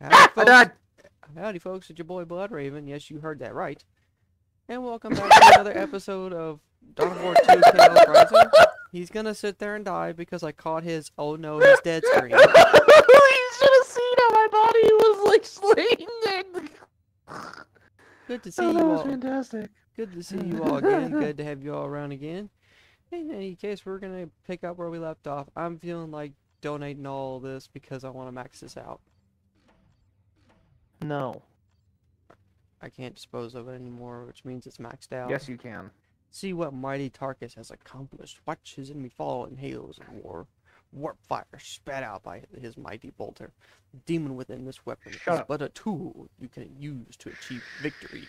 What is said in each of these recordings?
Howdy, I folks. Howdy, folks. It's your boy Blood Raven. Yes, you heard that right. And welcome back to another episode of Dawn of War 2 Chaos Rising. He's gonna sit there and die because I caught his oh no, he's dead screen. you should have seen how my body was like swinging. Good to see Oh, you that was all. fantastic. Good to see you all again. Good to have you all around again. In any case, we're gonna pick up where we left off. I'm feeling like donating all this because I want to max this out. No. I can't dispose of it anymore, which means it's maxed out. Yes, you can. See what mighty Tarkus has accomplished. Watch his enemy fall in halos of war. Warp fire spat out by his mighty bolter. The demon within this weapon Shut is up. but a tool you can use to achieve victory.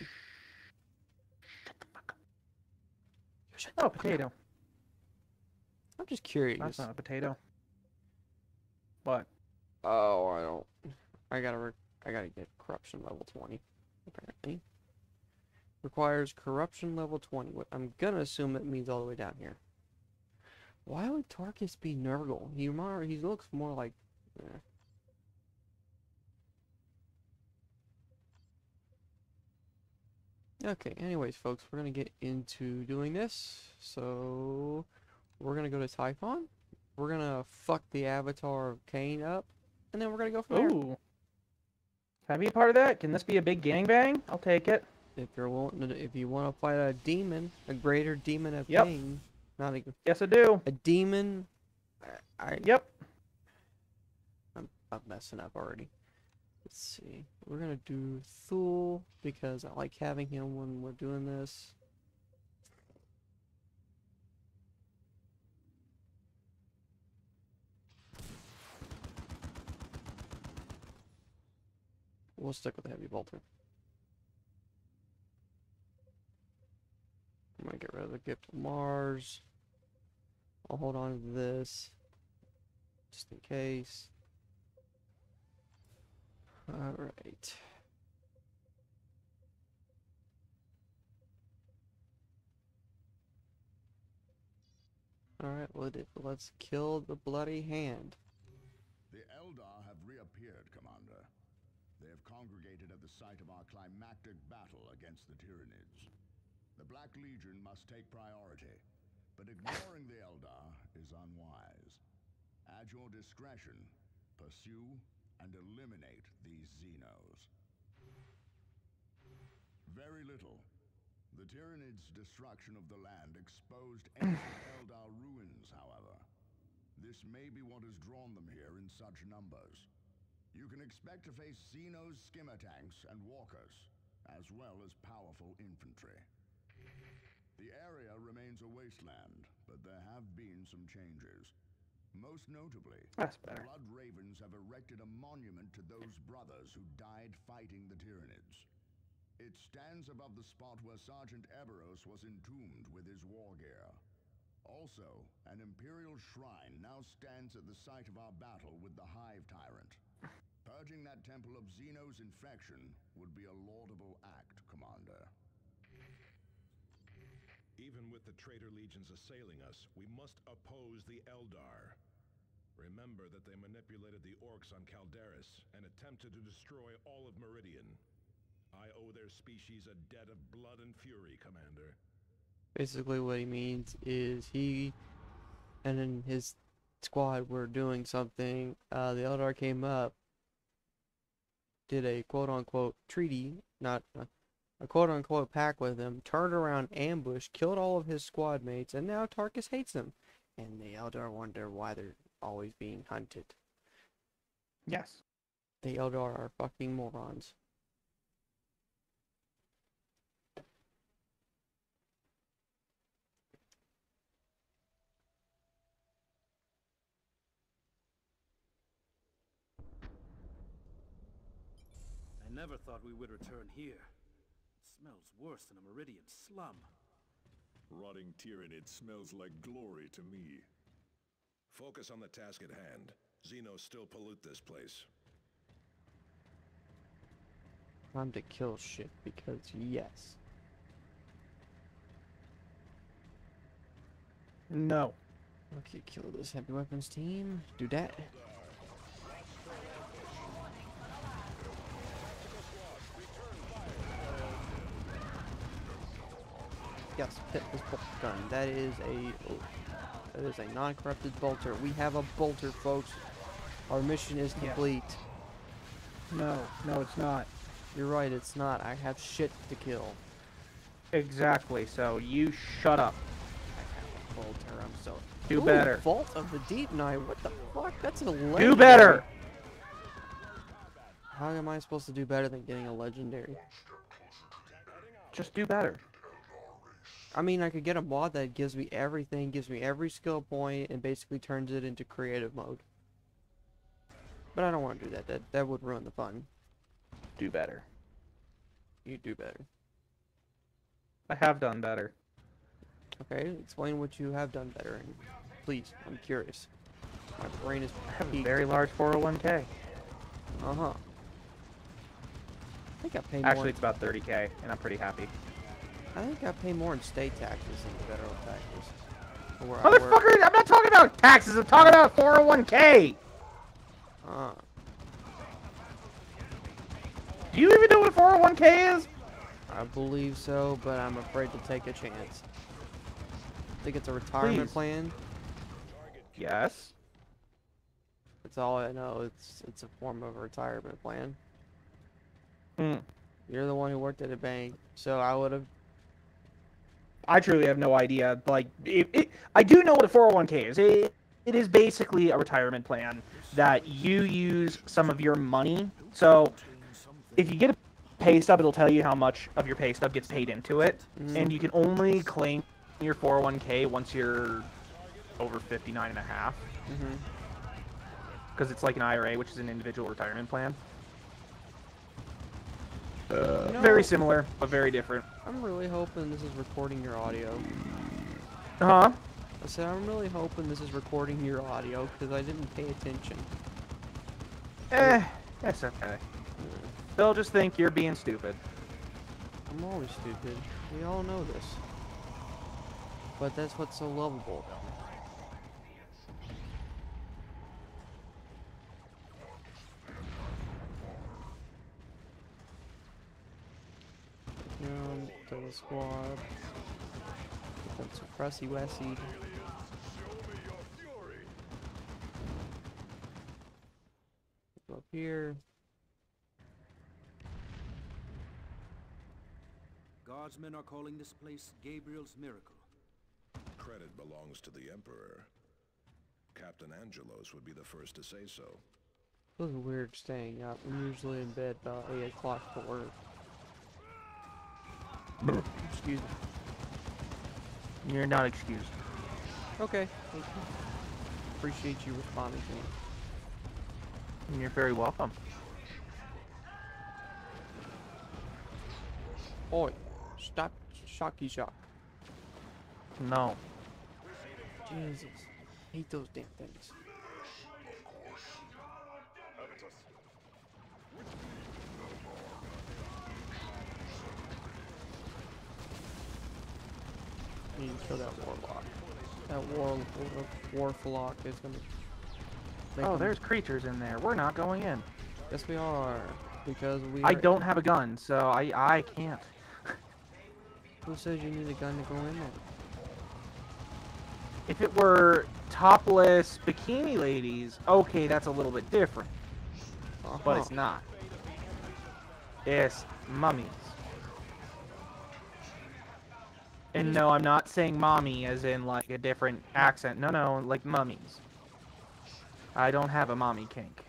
Shut oh, the Oh, fuck up. potato. I'm just curious. That's not a potato. What? Oh, I don't. I gotta. I gotta get corruption level twenty. Apparently, requires corruption level twenty. I'm gonna assume it means all the way down here. Why would Tarkus be Nurgle? He more. He looks more like. eh. Okay. Anyways, folks, we're gonna get into doing this. So, we're gonna go to Typhon. We're gonna fuck the avatar of Khaine up, and then we're gonna go from there. Can I be a part of that? Can this be a big gangbang? I'll take it. If you're wanting, if you want to fight a demon, a greater demon of Yep. Khaine, not a, Yes, I do. a demon. I, I Yep. I'm, I'm messing up already. Let's see. We're gonna do Thule because I like having him when we're doing this. We'll stick with the heavy bolter. I'm gonna get rid of the gift of Mars. I'll hold on to this just in case. Alright. Alright, it, let's kill the bloody hand. The Eldar have reappeared, Commander. They have congregated at the site of our climactic battle against the Tyranids. The Black Legion must take priority, but ignoring the Eldar is unwise. At your discretion, pursue and eliminate these Xenos. Very little. The Tyranids' destruction of the land exposed ancient Eldar ruins, however. This may be what has drawn them here in such numbers. You can expect to face Xenos skimmer tanks and walkers, as well as powerful infantry. The area remains a wasteland, but there have been some changes. Most notably, That's better. Blood Ravens have erected a monument to those brothers who died fighting the Tyranids. It stands above the spot where Sergeant Eberos was entombed with his war gear. Also, an Imperial shrine now stands at the site of our battle with the Hive Tyrant. Purging that temple of Xenos infection would be a laudable act, Commander. Even with the traitor legions assailing us, we must oppose the Eldar. Remember that they manipulated the orcs on Calderis and attempted to destroy all of Meridian. I owe their species a debt of blood and fury, Commander. Basically, what he means is he and then his squad were doing something. Uh, the Eldar came up, did a quote unquote treaty, not uh, a quote unquote pact with him, turned around, ambushed, killed all of his squad mates, and now Tarkus hates them. And the Eldar wonder why they're always being hunted. Yes. The Eldar are fucking morons. Never thought we would return here. It smells worse than a Meridian slum. Rotting Tyranid smells like glory to me. Focus on the task at hand. Xenos still pollute this place. Time to kill shit because yes. No. Okay, kill this heavy weapons team. Do that. Yes, hit this bolt gun. That is a that is a non-corrupted bolter. We have a bolter, folks. Our mission is complete. No, no, it's not. You're right, it's not. I have shit to kill. Exactly. So you shut up. I have a Bolter, I'm so. Do Ooh, better. Vault of the Deep Knight. What the fuck? That's a legendary. Do better. How am I supposed to do better than getting a legendary? Just do better. I mean, I could get a mod that gives me everything, gives me every skill point, and basically turns it into creative mode. But I don't want to do that. That that would ruin the fun. Do better. You do better. I have done better. Okay, explain what you have done better, and please, I'm curious. My brain is I have a very large 401k. Uh huh. I think I pay more. Actually, it's about 30k, and I'm pretty happy. I think I pay more in state taxes than federal taxes. for Where work. Motherfucker, I'm not talking about taxes. I'm talking about 401k. Uh, Do you even know what a 401k is? I believe so, but I'm afraid to take a chance. I think it's a retirement Please. plan. Yes. That's all I know. It's it's a form of a retirement plan. Hmm. You're the one who worked at a bank, so I would have. I truly have no idea. Like, it, it, I do know what a 401k is. It, it is basically a retirement plan that you use some of your money. So, if you get a pay stub, it'll tell you how much of your pay stub gets paid into it, and you can only claim your 401k once you're over 59 and a half, hmm because it's like an IRA, which is an individual retirement plan. You know, Very similar, but very different. I'm really hoping this is recording your audio. Uh huh. I said I'm really hoping this is recording your audio because I didn't pay attention. Eh, that's okay. They'll just think you're being stupid. I'm always stupid. We all know this. But that's what's so lovable about me. Down to the squad. Get them suppressy wessy. Go up here. Guardsmen are calling this place Gabriel's Miracle. Credit belongs to the Emperor. Captain Angelos would be the first to say so. Feels weird staying up. I'm usually in bed about 8 o'clock for work. Excuse me. You're not excused. Okay, thank you. Appreciate you responding to me. You're very welcome. Oi, stop shocky shock. No. Jesus, hate those damn things. Kill that warlock. That war warlock is gonna. make Oh, him- there's creatures in there. We're not going in. Yes, we are because we. I are- don't have a gun, so I I can't. Who says you need a gun to go in there? If it were topless bikini ladies, okay, that's a little bit different. But it's Uh-huh. not. It's mummies. And no, I'm not saying mommy as in like a different accent. No, no, like mummies. I don't have a mommy kink.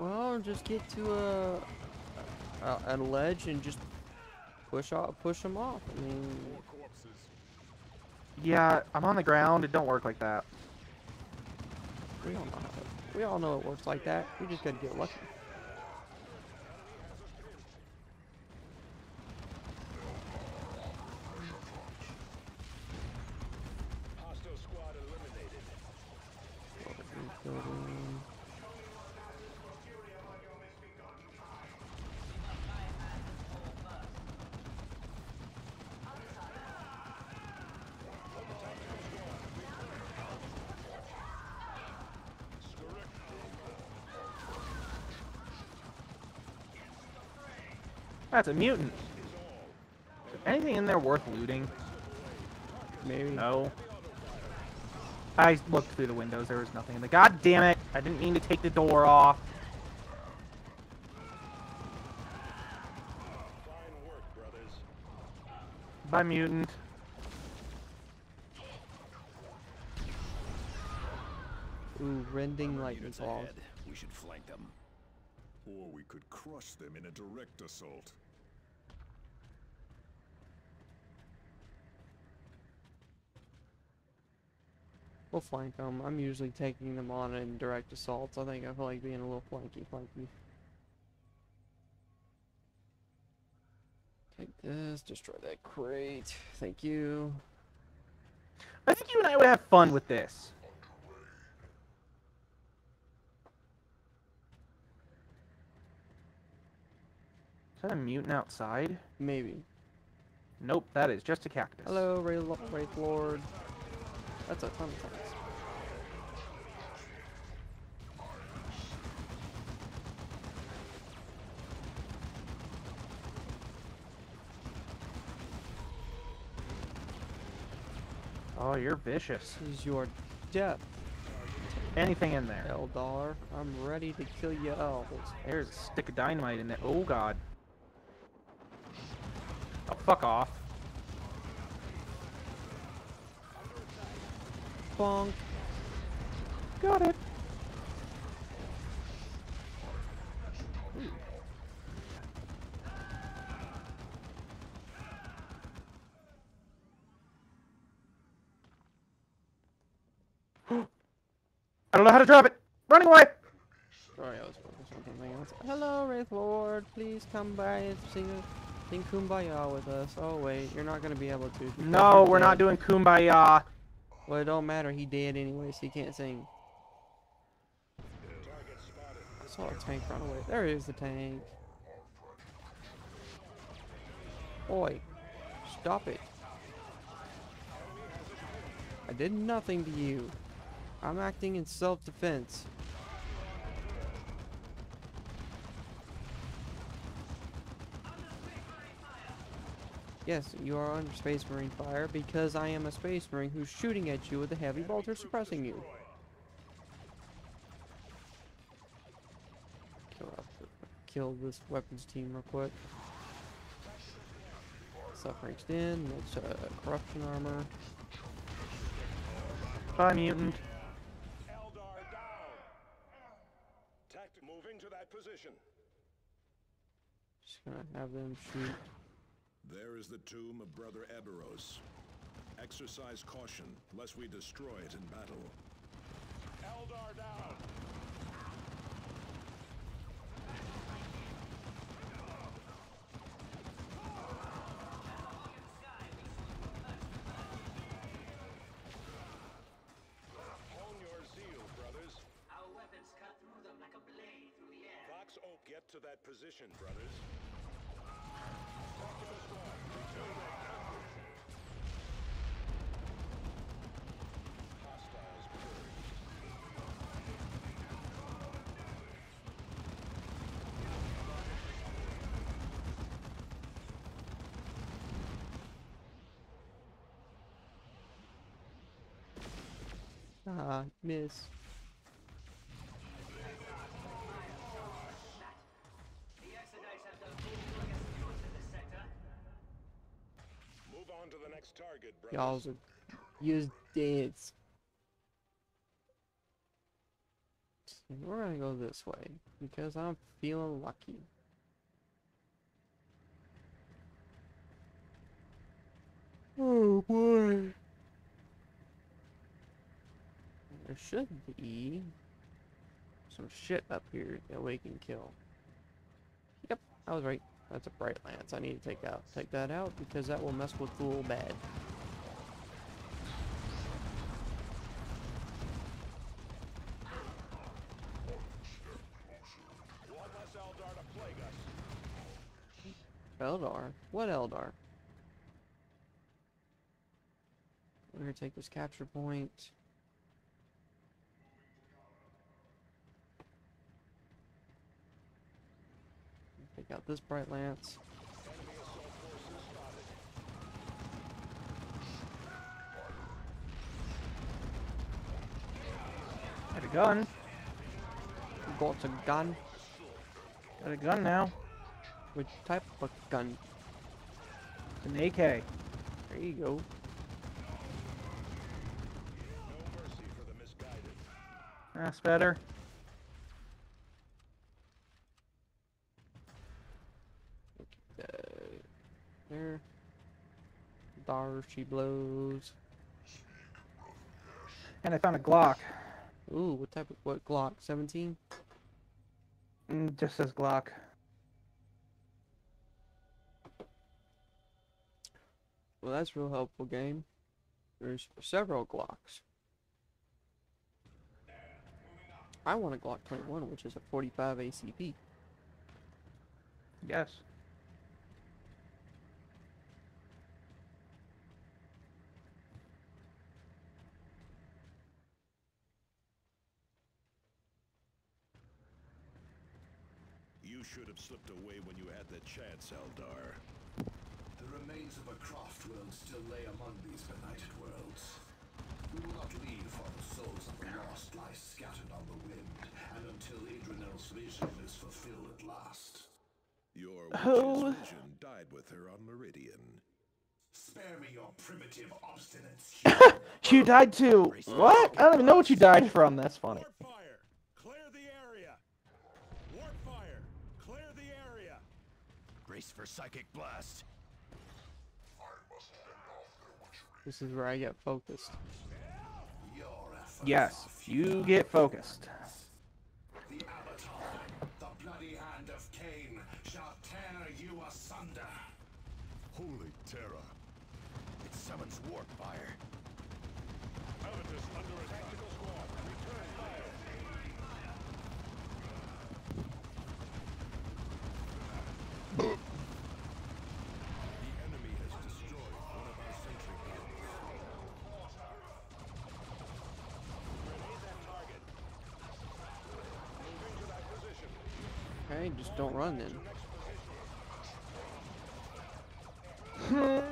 Well, just get to a, a, a ledge and just push off, push them off. I mean, Yeah, I'm on the ground. It don't work like that. we all know it, we all know it works like that. We just gotta get lucky. That's a mutant. Anything in there worth looting? Maybe. No. I looked through the windows. There was nothing in the. God damn it! I didn't mean to take the door off. Fine work, brothers. By mutant. Ooh, rending lightning Units balls. We should flank them. Or we could crush them in a direct assault. We'll flank them. I'm usually taking them on in direct assaults. I think I feel like being a little flanky flanky. Take this, destroy that crate. Thank you. I think you and I would have fun with this. That a mutant outside? Maybe. Nope, that is just a cactus. Hello, Ray Lo- Wraith Lord. That's a ton of times. Oh, you're vicious. This is your death, Anything in there? Eldar. I'm ready to kill you elves. There's a stick of dynamite in there. Oh god. Fuck off. Bonk. Got it. I don't know how to drop it. Running away. Sorry, I was focused on something else. Hello, Wraith Lord. Please come by and sing, a, sing Kumbaya with us. Oh, wait. You're not going to be able to. No, we're not doing kumbaya. Well, it don't matter. He dead anyway, so he can't sing. I saw a tank run away. There is the tank. Boy, stop it. I did nothing to you. I'm acting in self-defense. Yes, you are under Space Marine fire because I am a Space Marine who's shooting at you with a heavy bolter suppressing you. Kill, up, kill this weapons team real quick. Suffering's in, that's uh, corruption armor. Bye, mutant. Eldar down! Tact moving to that position. Just gonna have them shoot. There is the tomb of Brother Eberos. Exercise caution, lest we destroy it in battle. Eldar down! Hone your zeal, brothers. Our weapons cut through them like a blade through the air. Fox Oak, get to that position, brothers. Ah, miss. Y'all's a use dance. We're gonna go this way because I'm feeling lucky. Oh boy. There should be some shit up here that we can kill. Yep, I was right. That's a bright lance. I need to take out take that out because that will mess with Thule bad. Eldar? What Eldar? We're gonna take this capture point. Take out this bright lance. Got a gun. Got a gun. Got a gun now. Which type of gun? An AK. There you go. No mercy for the misguided. That's better. Uh, there. Dar she blows. And I found a Glock. Ooh, what type of what Glock? 17? Mm, just says Glock. Well, that's real helpful game. There's several Glocks. I want a Glock 21, which is a 45 ACP. Yes. You should have slipped away when you had the chance, Eldar. The remains of a craft world still lay among these benighted worlds. We will not leave while the souls of the lost lie scattered on the wind, and until Idranel's vision is fulfilled at last. Your Oh. vision died with her on Meridian. Spare me your primitive obstinance. You died too. What? I don't even know what you died from. That's funny. Warpfire! Clear the area! Warpfire! Clear the area! Brace for psychic blast. This is where I get focused. Yes, you get focused. The Avatar, the bloody hand of Khaine, shall tear you asunder. Holy terror. It summons warp fire. Avitus under a tactical squad. Return fire. The Okay, just don't run then.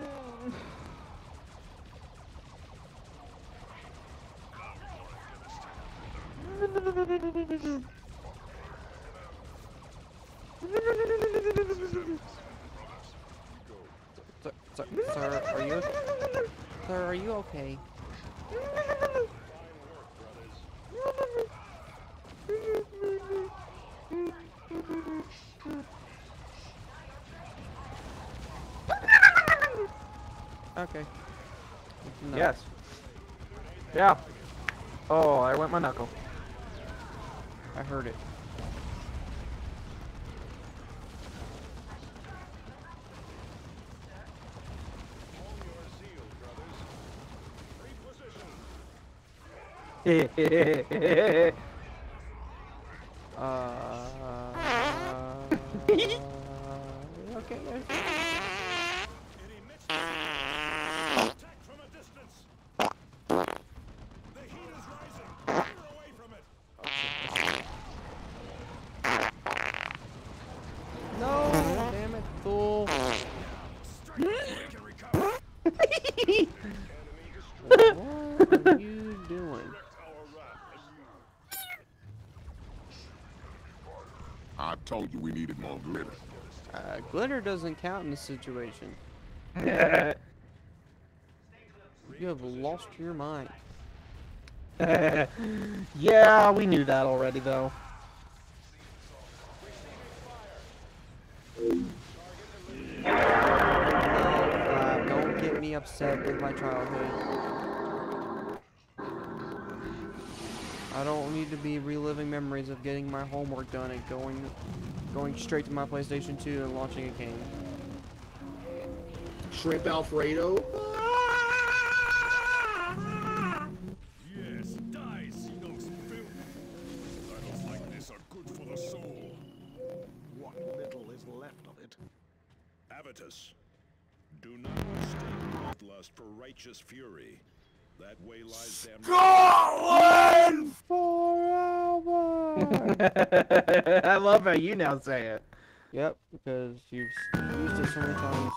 Sir, sir, are you Sir, are you okay? Fine work, brothers. Okay. No. Yes. Yeah. Oh, I went my knuckle. I heard it. All your zeal, Uh. okay. okay. It emits attack from a distance. The heat is rising. Clear away from it. No, damn it, fool. What are you doing? Our wrath anew. I told you we needed more glitter. Uh, glitter doesn't count in this situation. You have lost your mind. yeah, we knew that already, though. Uh, don't get me upset with my childhood. I don't need to be reliving memories of getting my homework done and going going straight to my PlayStation 2 and launching a game. Shrimp Alfredo. Yes, die, Xenos filth. Battles like this are good for the soul. What little is left of it. Avitus, do not mistake bloodlust for righteous fury. That way lies damnation. I love how you now say it. Yep, because you've used it so many times.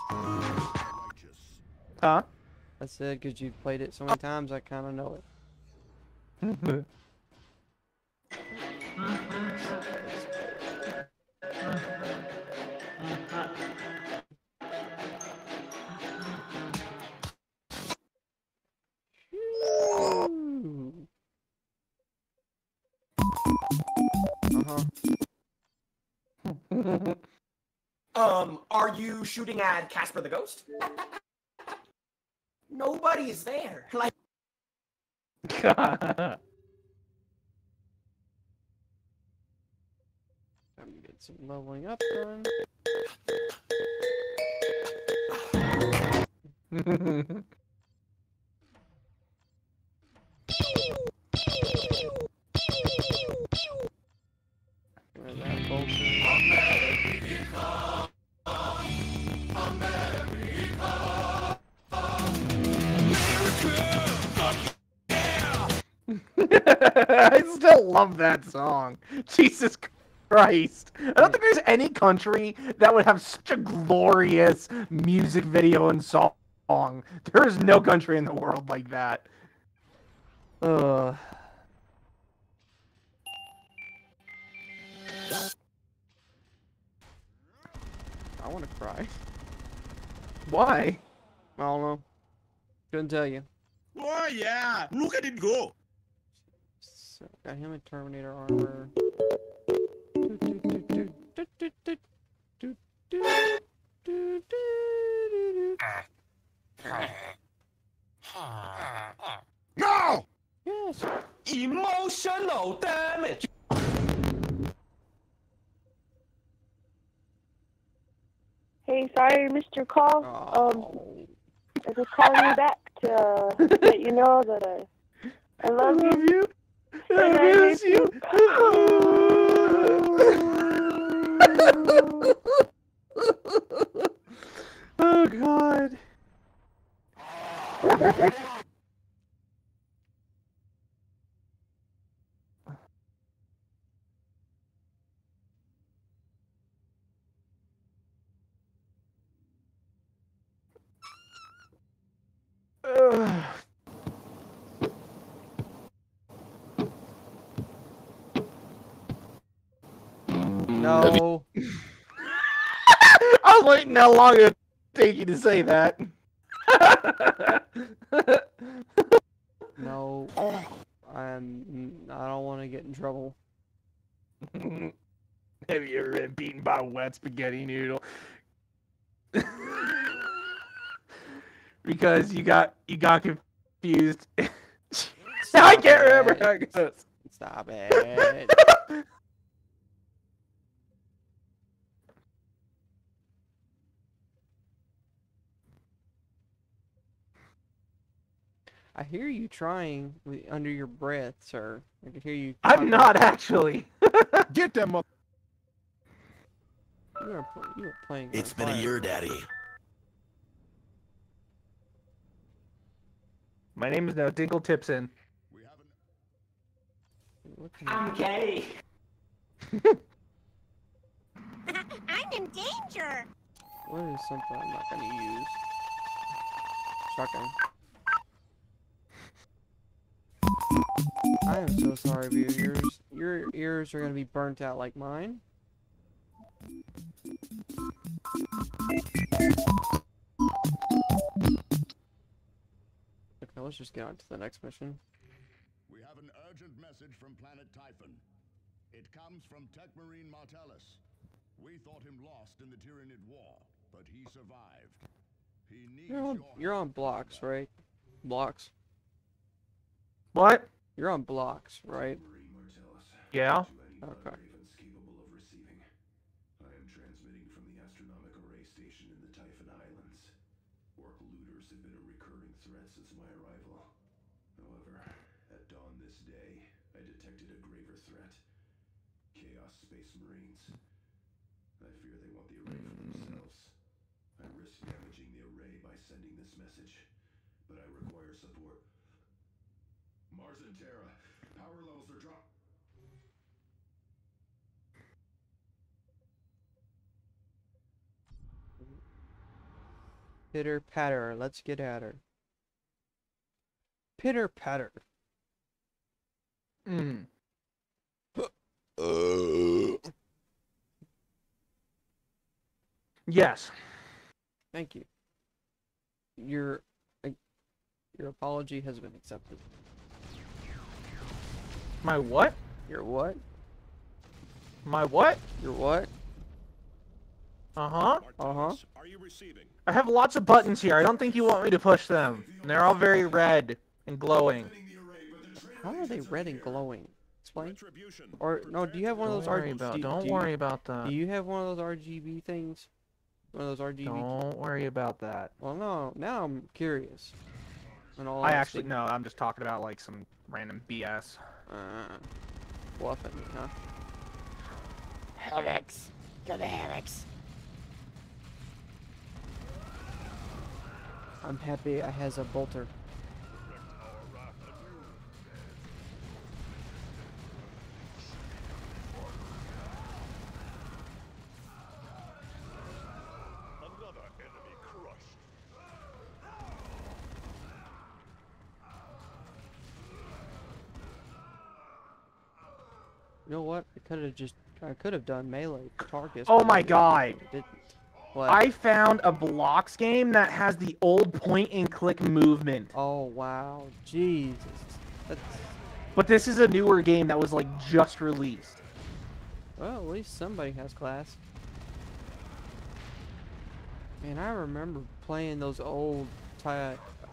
Huh? I said because you've played it so many times, I kind of know it. Um, are you shooting at Casper the Ghost? Nobody's there. Like, Time to get some leveling up done. I still love that song. Jesus Christ. I don't think there's any country that would have such a glorious music video and song. There is no country in the world like that. Uh, I want to cry. why? I don't know. Couldn't tell you. Oh yeah! Look at it go! So, got him in Terminator armor. No! Yes. emotional damage. Hey, sorry I missed your call. Um, Oh. I was calling you back to uh, let you know that I, I I love you. love you. I And I miss miss you. oh God. waiting how long it take you to say that. No. I'm. I don't want to get in trouble. Have you ever been beaten by a wet spaghetti noodle? because you got you got confused. I can't remember how it goes. Stop it. I hear you trying with, under your breath, sir. I can hear you. I'm talking- not actually. Get them up! You are, you are playing. It's been a year, Daddy. My name is now Dinkle Tipson. We haven't I- I'm gay. I'm in danger. What is something I'm not gonna use? Shotgun. I am so sorry, for your ears. Your ears are gonna be burnt out like mine. Okay, let's just get on to the next mission. We have an urgent message from planet Typhon. It comes from Techmarine Martellus. We thought him lost in the Tyranid War, but he survived. He needs You're on, your you're on blocks, right? Blocks. What? You're on blocks, right? Yeah. Okay. Ravens capable of receiving. I am transmitting from the astronomical ray station in the Typhon Islands. Orc looters have been a recurring threat since my arrival. However, at dawn this day, I detected a graver threat. Chaos Space Marines. I fear they want the array for themselves. I risk damaging the array by sending this message, but I require support. Mars and Terra, power levels are dropped. Pitter patter. Let's get at her. Pitter patter. Mm. Yes. Thank you. Your uh, your apology has been accepted. My what? Your what? My what? Your what? Uh huh. Uh huh. Are you receiving? I have lots of buttons here. I don't think you want me to push them. And they're all very red and glowing. How are they red and glowing? Explain. Or no? Do you have one of those worry RGB? about. do, Don't do you- worry about that. Do you have one of those RGB things? One of those RGB. Don't worry about that. Well, no. Now I'm curious. In all I honesty. actually no. I'm just talking about like some random BS. Uh, bluffing me, huh? Hammocks. Go to hammocks. I'm happy I has a bolter. You know what? I could have just. I could have done melee Tarkus. Oh my god. What? I found a blocks game that has the old point and click movement. Oh wow, Jesus. That's. But this is a newer game that was like just released. Well, at least somebody has class. Man, I remember playing those old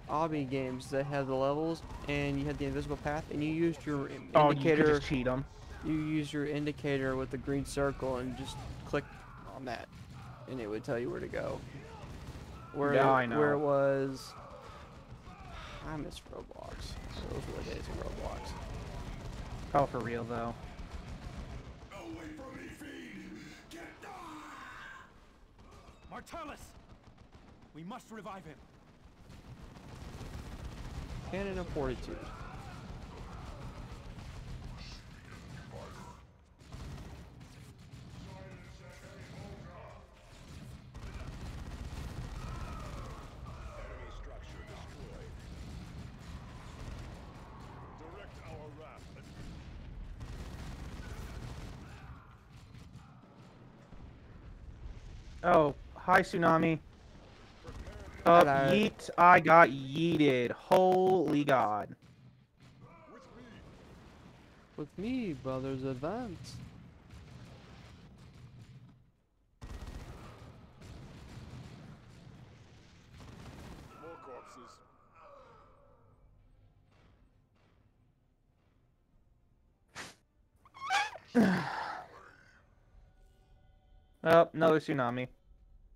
obby games that had the levels, and you had the invisible path, and you used your in- Oh, you could just cheat them. You use your indicator with the green circle and just click on that, and it would tell you where to go. Where Yeah, I know. where it was. I miss Roblox. Those were the days of Roblox. Oh, for real though. Martellus! We must revive him. Cannon of Fortitude. Enemy structure destroyed. Direct our wrath and Oh, hi tsunami. Up Hello. yeet! I got yeeted. Holy god. With me, brothers, advance. more corpses. Oh, another tsunami.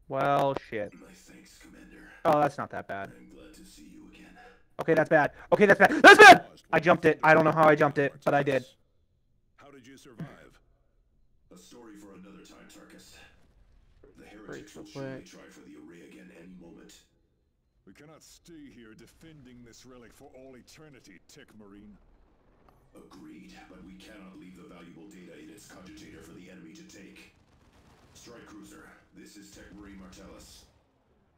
Well, shit. My thanks, Commander. Oh, that's not that bad. I'm glad to see you again. Okay, that's bad. Okay, that's bad. That's bad! I jumped it. I don't know how I jumped it, but I did. How did you survive? A story for another time, Tarkus. The Break heretics will surely try for the array again any moment. We cannot stay here defending this relic for all eternity, Tech Marine. Agreed, but we cannot leave the valuable data in its cogitator for the enemy to take. Strike Cruiser, this is Tech Marine Martellus.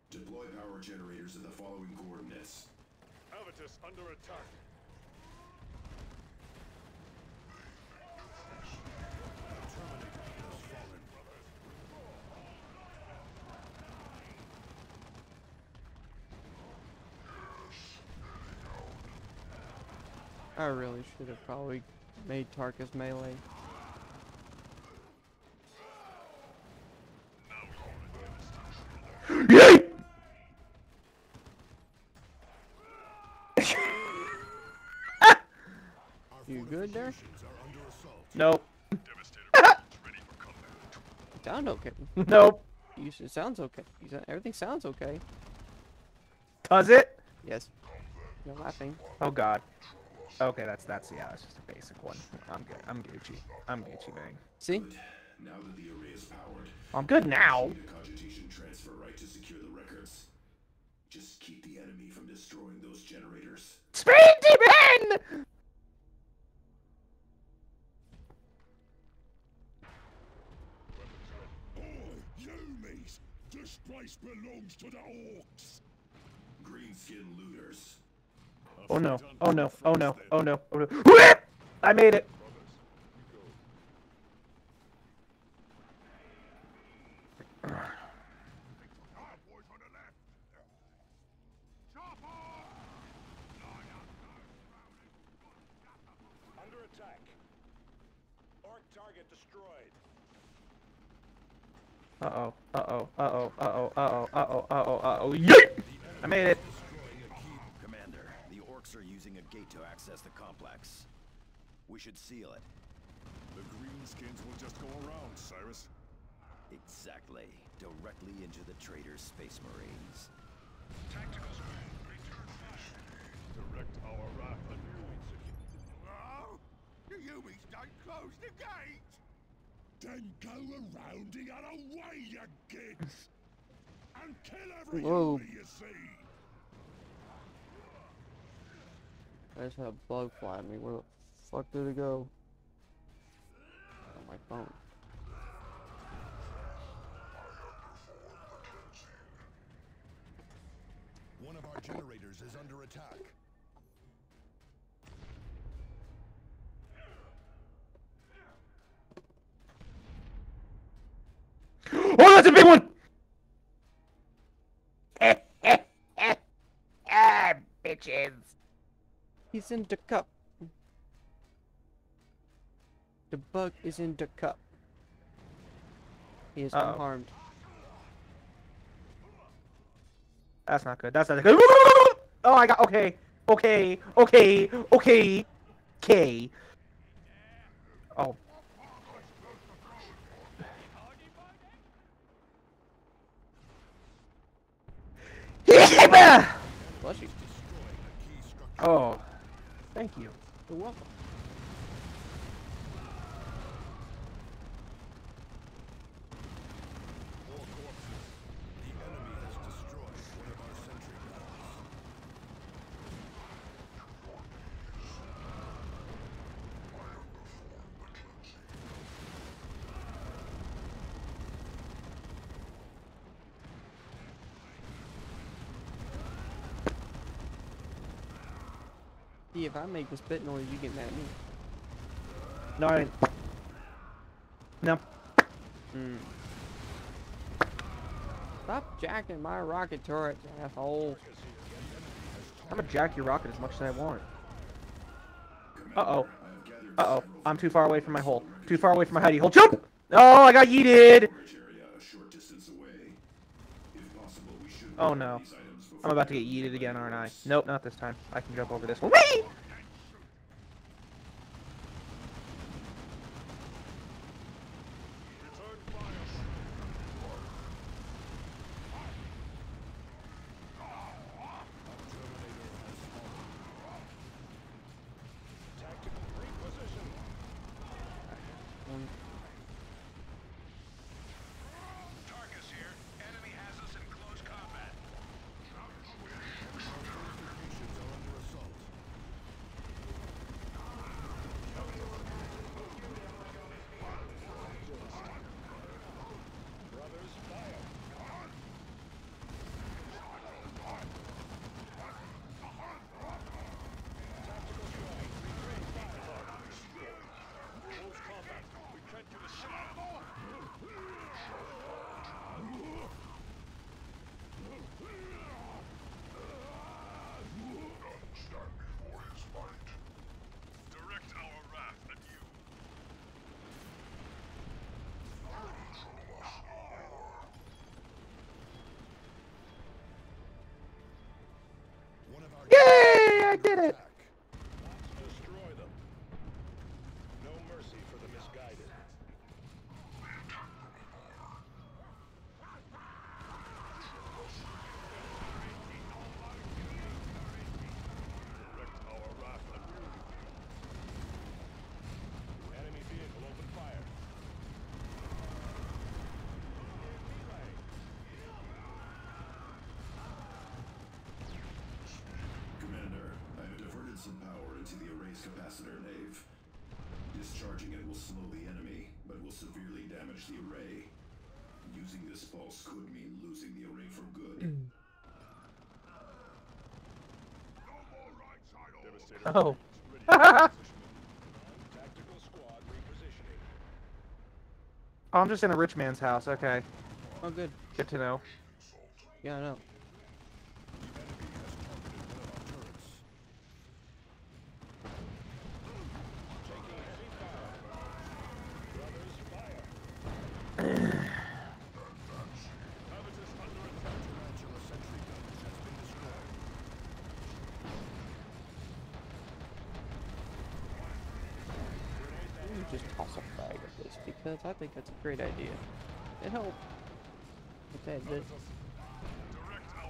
Deploy power generators in the following coordinates. Avitus under attack. I really should have probably made Tarkus melee. Yeet! You good there? Nope. Sound okay. Nope. You s- it sounds okay. Sound, everything sounds okay. Does it? Yes. You're laughing. Oh god. Okay, that's that's yeah, that's just a basic one. I'm good. I'm Gucci. I'm Gucci bang. See? Now that the array is powered, I'm good now. cogitation transfer right to secure the records. Just keep the enemy from destroying those generators. Speed demon! Place belongs to the orcs! Greenskin looters. Oh no. Oh, oh, oh no. Oh no. Oh no. Oh no. I made it. Uh-oh, uh-oh, uh-oh, uh-oh, uh-oh, uh-oh, uh-oh, uh-oh, yeet! I made it! Commander, the orcs are using a gate to access the complex. We should seal it. The greenskins will just go around, Cyrus. Exactly. Directly into the traitor's space marines. Tactical return fire. Direct our wrath and ruins. Oh! The humans don't close the gate! Then go around the other way, you kids! And kill every Whoa. You see! I just had a bug fly at me. Where the fuck did it go? On my phone. One of our generators is under attack. That's a big one. ah, bitches. He's in the cup. The bug is in the cup. He is Uh-oh. unharmed. That's not good. That's not good. Oh, I got. Okay. Okay. Okay. Okay. Okay. Oh. Bless you. Oh. Thank you. You're welcome. More corpses. The enemy has destroyed one of our sentry guns. See, if I make this bit noise, you get mad at me. No, I didn't. No. Hmm. Stop jacking my rocket turrets, asshole. I'm gonna jack your rocket as much as I want. Uh oh. Uh oh. I'm too far away from my hole. Too far away from my hidey hole. Jump! Oh, I got yeeted! Oh no. I'm about to get yeeted again, aren't I? Nope, not this time. I can jump over this one. Whee! Tarkus here. Enemy has us in close combat. Fortifications are under assault. Brothers, fire. Tactical strike. Retrain fire. Close combat. Retreat to the ship. Direct our wrath at you. One of our Yay! I did it! Destroy them. No mercy for the misguided. Direct our wrath at you. Enemy vehicle open fire. Commander, I have diverted some power into the array's capacitor nave. Discharging it will slow the enemy, but will severely damage the array. Using this pulse could mean losing the array for good. Devastator. Oh. Tactical squad repositioning. Oh, I'm just in a rich man's house. Okay. Oh, good. Good to know. Yeah, I know. I think that's a great idea. It helped. Okay, this. Direct our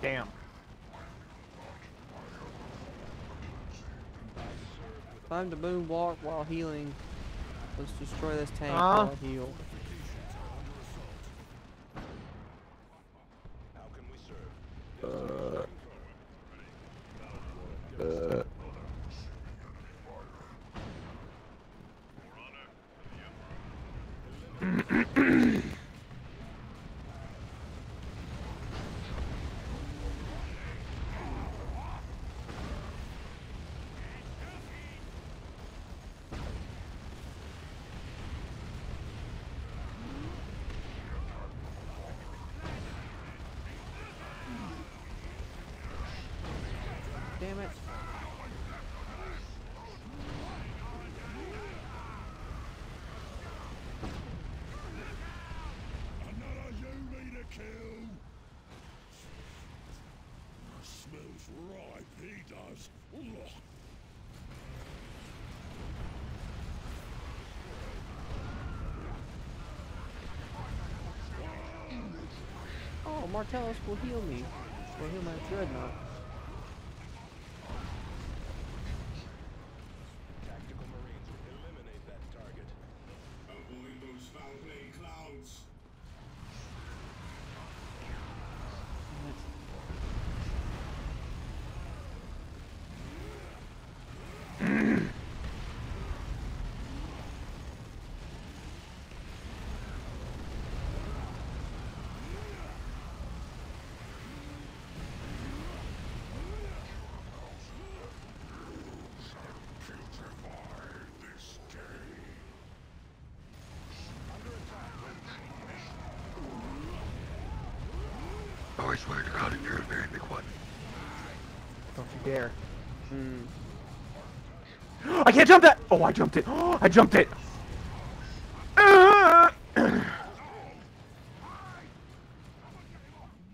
Damn. Time to moonwalk while healing. Let's destroy this tank Uh. while I heal. How can we serve? Damn it. Another you need a kill. Smells he Oh, Martellus will heal me. Will heal my dreadnought. Tactical Marines, eliminate that target. Avoid those foul-playing clowns. This day. Oh, I swear to God, you're a very big one. Hmm. I can't jump that! Oh, I jumped it. I jumped it. Ah!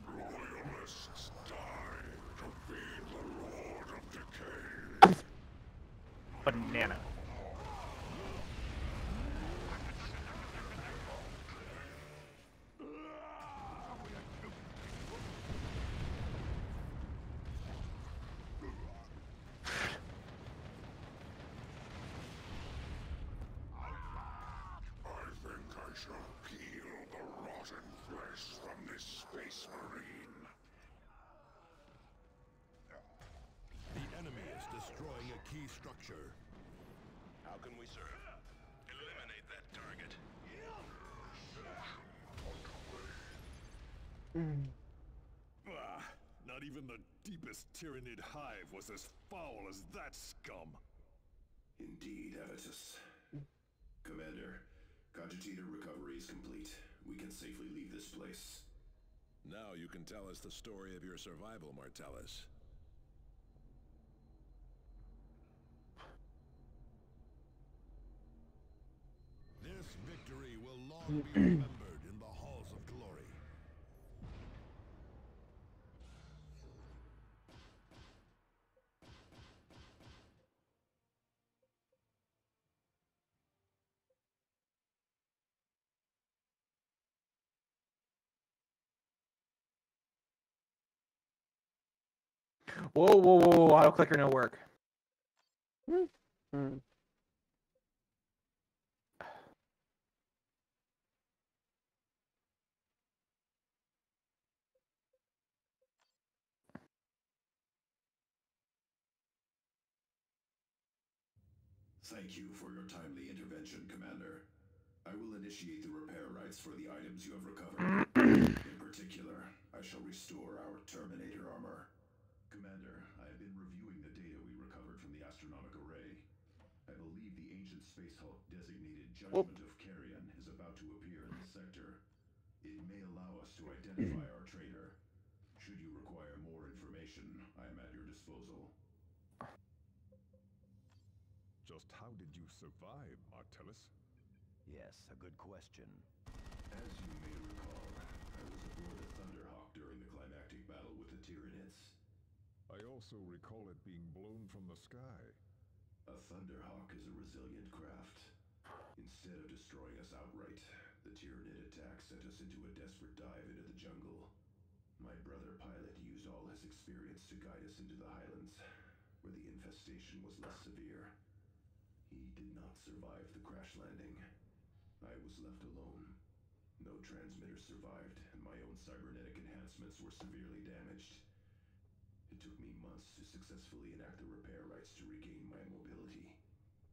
Royalists die to be the Lord of Decay. Banana. I think I shall peel the rotten flesh from this space marine. The enemy is destroying a key structure. How can we serve? Eliminate that target. Ah, not even the deepest Tyranid hive was as foul as that scum. Indeed, Avitus. Commander, cogitator recovery is complete. We can safely leave this place. Now you can tell us the story of your survival, Martellus. Whoa, whoa, whoa, whoa. Auto clicker no work. Hmm. Thank you for your timely intervention, Commander. I will initiate the repair rites for the items you have recovered. In particular, I shall restore our Terminator armor. Commander, I have been reviewing the data we recovered from the astronomic array. I believe the ancient space hulk designated Judgment of Carrion is about to appear in the sector. It may allow us to identify our traitor. Should you require more information, I am at your disposal. Just how did you survive, Martellus? Yes, a good question. As you may recall, I was aboard the Thunderhawk during the climactic battle with the Tyranids. I also recall it being blown from the sky. A Thunderhawk is a resilient craft. Instead of destroying us outright, the Tyranid attack sent us into a desperate dive into the jungle. My brother pilot used all his experience to guide us into the highlands, where the infestation was less severe. He did not survive the crash landing. I was left alone. No transmitters survived, and my own cybernetic enhancements were severely damaged. It took me months to successfully enact the repair rites to regain my mobility.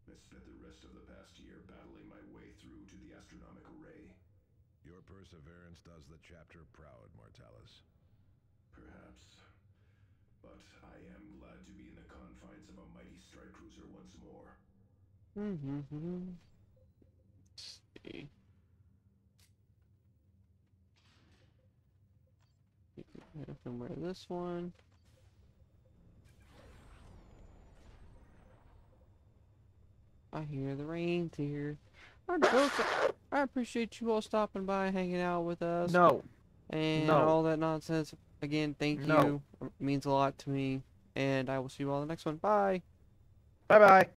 I spent the rest of the past year battling my way through to the astronomic array. Your perseverance does the chapter proud, Martellus. Perhaps. But I am glad to be in the confines of a mighty strike cruiser once more. Mm-hmm. Let's see. Somewhere this one. I hear the reindeer. Alright, I appreciate you all stopping by, hanging out with us. No. And No. all that nonsense. Again, thank No. you. It means a lot to me. And I will see you all in the next one. Bye. Bye bye.